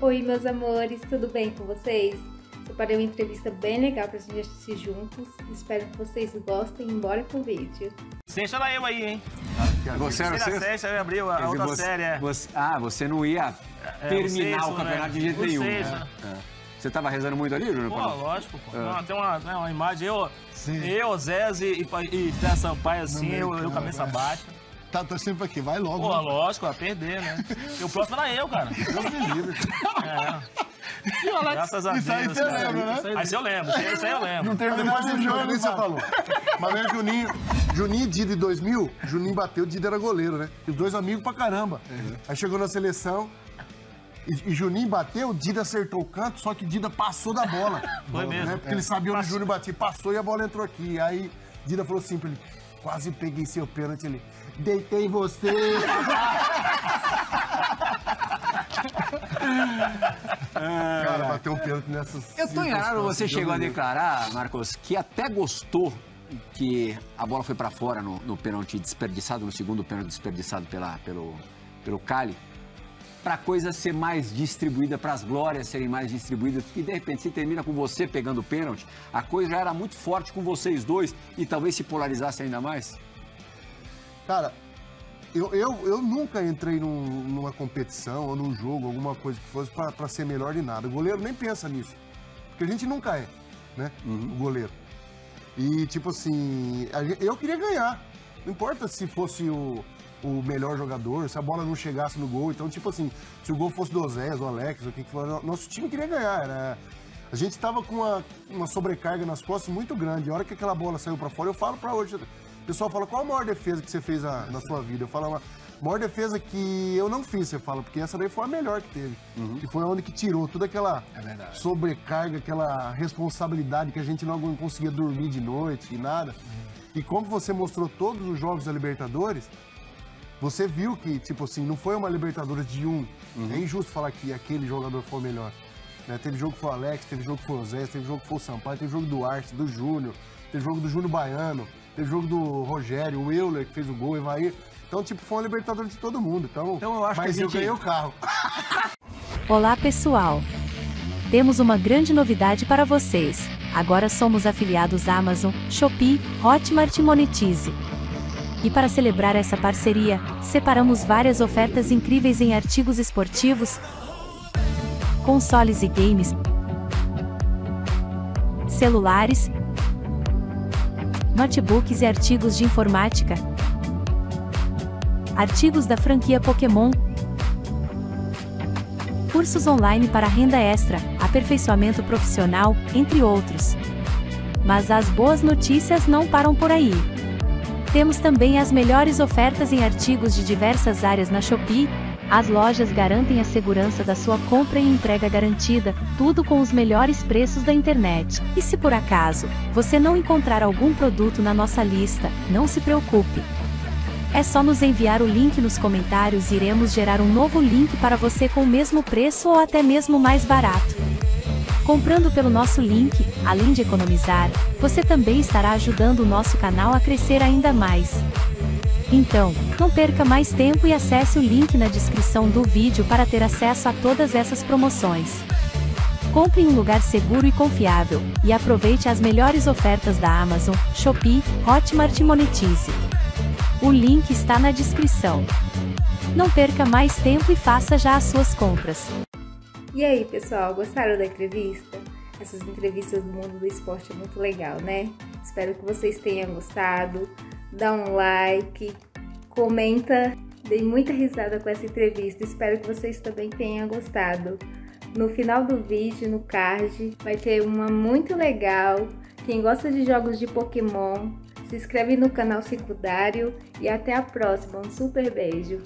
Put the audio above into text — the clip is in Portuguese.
Oi, meus amores, tudo bem com vocês? Separei uma entrevista bem legal pra gente assistir juntos. Espero que vocês gostem. Embora com o vídeo. Sexta era eu aí, hein? Você era Terceira sexta? sexta, eu abri a outra você, série, é. você- ah, você não ia É, terminar vocês, o campeonato né? de jeito nenhum, né? É. Você tava rezando muito ali, Júnior? Pô, lógico, pô. É. Não, tem uma, uma imagem, eu, Sim. eu Zez e, e, e Zé Sampaio assim, eu, eu cabeça é. baixa. Tá torcendo pra quê? Vai logo. Pô, né? lógico, vai perder, né? E o próximo era eu, cara. Deus me livre. É, E o Alex, graças a Deus. isso aí você lembra, né? Isso aí- Mas eu lembro, isso aí eu lembro. Não terminou Depois o do jogo, nem você falou. Mas mesmo Juninho, Juninho e Dida em 2000, Juninho bateu, Dida era goleiro, né? E os dois amigos pra caramba. Aí chegou na seleção, e, e Juninho bateu, Dida acertou o canto, só que Dida passou da bola. Foi mesmo. Né? Porque ele sabia onde o. Júnior batia, passou e a bola entrou aqui. Aí Dida falou assim pra ele, quase peguei seu pênalti ali. Deitei em você, Cara, bateu um pênalti nessas Eu tô enganado, você chegou a declarar, Marcos, que até gostou que a bola foi pra fora no, no pênalti desperdiçado, no segundo pênalti desperdiçado pela, pelo, pelo Cali, pra coisa ser mais distribuída, pras glórias serem mais distribuídas, porque de repente se termina com você pegando o pênalti, a coisa já era muito forte com vocês dois e talvez se polarizasse ainda mais. Cara, eu, eu, eu nunca entrei num- numa competição ou num jogo, alguma coisa que fosse pra ser melhor de nada. O goleiro nem pensa nisso. Porque a gente nunca é, né? O goleiro. E, tipo assim, a eu queria ganhar. Não importa se fosse o, o melhor jogador, se a bola não chegasse no gol. Então, tipo assim, se o gol fosse do Osés, do Alex, o que que for, no- nosso time queria ganhar. Era, a gente tava com uma, uma sobrecarga nas costas muito grande. A hora que aquela bola saiu pra fora, eu falo pra hoje. O pessoal fala, qual a maior defesa que você fez na, na sua vida? Eu falo, a maior defesa que eu não fiz, você fala, porque essa daí foi a melhor que teve. Que foi onde que tirou toda aquela sobrecarga, aquela responsabilidade que a gente não conseguia dormir de noite e nada. E como você mostrou todos os jogos da Libertadores, você viu que, tipo assim, não foi uma Libertadores de um. É injusto falar que aquele jogador foi o melhor. né? Teve jogo que foi o Alex, teve jogo que foi o Zé, teve jogo que foi o Sampaio, teve jogo do Arte, do Júnior, teve jogo do Júnior Baiano, teve jogo do Rogério, o Euler que fez o gol, o Evair. Então, tipo, foi uma Libertadores de todo mundo. Então, Então eu acho que mas a eu gente- ganhei o carro. Olá pessoal! Temos uma grande novidade para vocês. Agora somos afiliados Amazon, Shopee, Hotmart e Monetize. E para celebrar essa parceria, separamos várias ofertas incríveis em artigos esportivos, consoles e games, celulares, notebooks e artigos de informática, artigos da franquia Pokémon, cursos online para renda extra, aperfeiçoamento profissional, entre outros. Mas as boas notícias não param por aí. Temos também as melhores ofertas em artigos de diversas áreas na Shopee. As lojas garantem a segurança da sua compra e entrega garantida, tudo com os melhores preços da internet. E se por acaso você não encontrar algum produto na nossa lista, não se preocupe. É só nos enviar o link nos comentários e iremos gerar um novo link para você com o mesmo preço ou até mesmo mais barato. Comprando pelo nosso link, além de economizar, você também estará ajudando o nosso canal a crescer ainda mais. Então, não perca mais tempo e acesse o link na descrição do vídeo para ter acesso a todas essas promoções. Compre em um lugar seguro e confiável, e aproveite as melhores ofertas da Amazon, Shopee, Hotmart e Monetize. O link está na descrição. Não perca mais tempo e faça já as suas compras. E aí, pessoal, gostaram da entrevista? Essas entrevistas do mundo do esporte é muito legal, né? Espero que vocês tenham gostado. Dá um like, comenta. Dei muita risada com essa entrevista. Espero que vocês também tenham gostado. No final do vídeo, no card, vai ter uma muito legal. Quem gosta de jogos de Pokémon, se inscreve no canal secundário e até a próxima. Um super beijo!